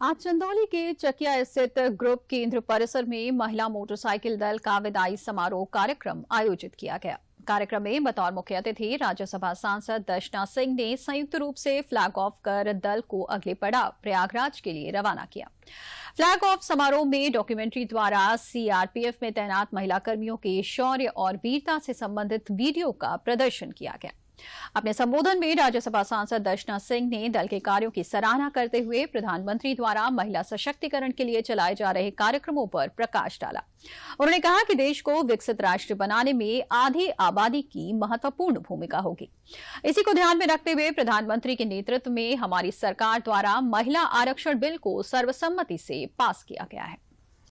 आज चंदौली के चकिया स्थित ग्रुप केंद्र परिसर में महिला मोटरसाइकिल दल का विदाई समारोह कार्यक्रम आयोजित किया गया। कार्यक्रम में बतौर मुख्य अतिथि राज्यसभा सांसद दर्शना सिंह ने संयुक्त रूप से फ्लैग ऑफ़ कर दल को अगले पड़ाव प्रयागराज के लिए रवाना किया। फ्लैग ऑफ़ समारोह में डॉक्यूमेंट्री द्वारा सीआरपीएफ में तैनात महिला कर्मियों के शौर्य और वीरता से संबंधित वीडियो का प्रदर्शन किया गया। अपने संबोधन में राज्यसभा सांसद दर्शना सिंह ने दल के कार्यों की सराहना करते हुए प्रधानमंत्री द्वारा महिला सशक्तिकरण के लिए चलाए जा रहे कार्यक्रमों पर प्रकाश डाला। उन्होंने कहा कि देश को विकसित राष्ट्र बनाने में आधी आबादी की महत्वपूर्ण भूमिका होगी। इसी को ध्यान में रखते हुए प्रधानमंत्री के नेतृत्व में हमारी सरकार द्वारा महिला आरक्षण बिल को सर्वसम्मति से पास किया गया है।